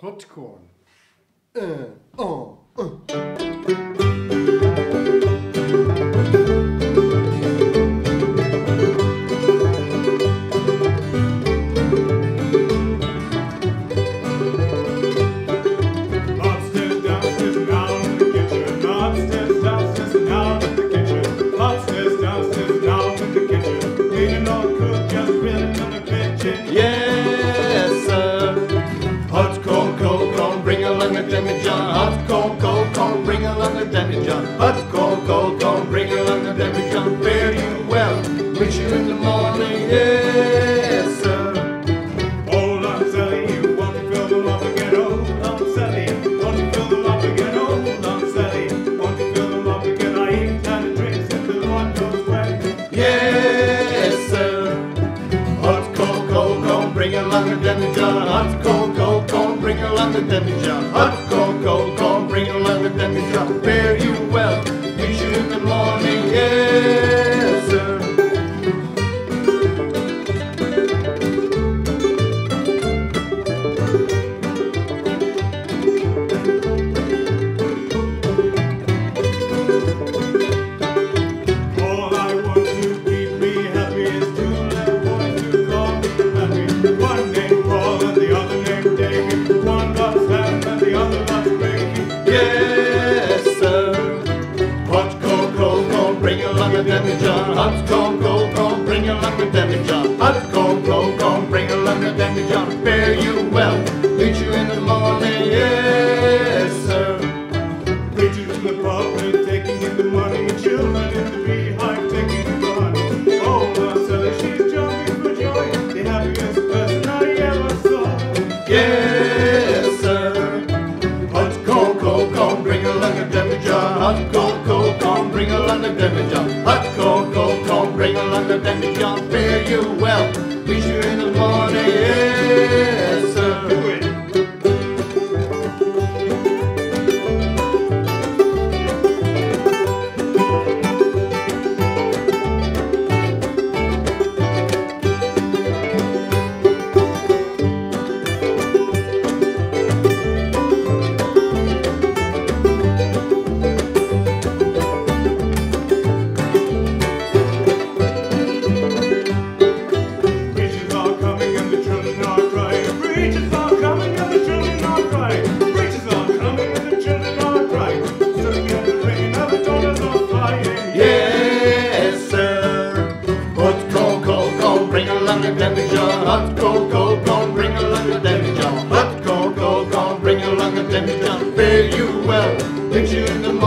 hot corn. Uh, oh, uh. Along a. Hot corn, cold corn, bring along a demijohn. Fare you well, wish you in the morning. Yes, sir. Hold on, Sally, to fill them up again? Hold on, Sally, want to fill them up again? On, Sally, want to fill them up again? I the. Yes, sir. Hot cold, cold bring along a demijohn. Hot cold, cold bring along demijohn. Hot cold, cold bring along a demijohn. Fare you well, wish Hot cold, cold corn, bring along a demijohn. Fare you well, meet you in the morning. Yes, sir. you in the pulpit taking in the money. Children in the beehive taking in the honey. Oh, Marcella, she's jumping for joy. The happiest person I ever saw. Yes, sir. Hot cold, cold corn, bring a demijohn. Hot cold, cold corn, bring a demijohn. Hot cold, cold corn, bring a demijohn. Fare you well, along a demijohn. Hot cold, corn, bring along a demijohn. Hot cold, corn, bring along a demijohn. Fare you well, you in the.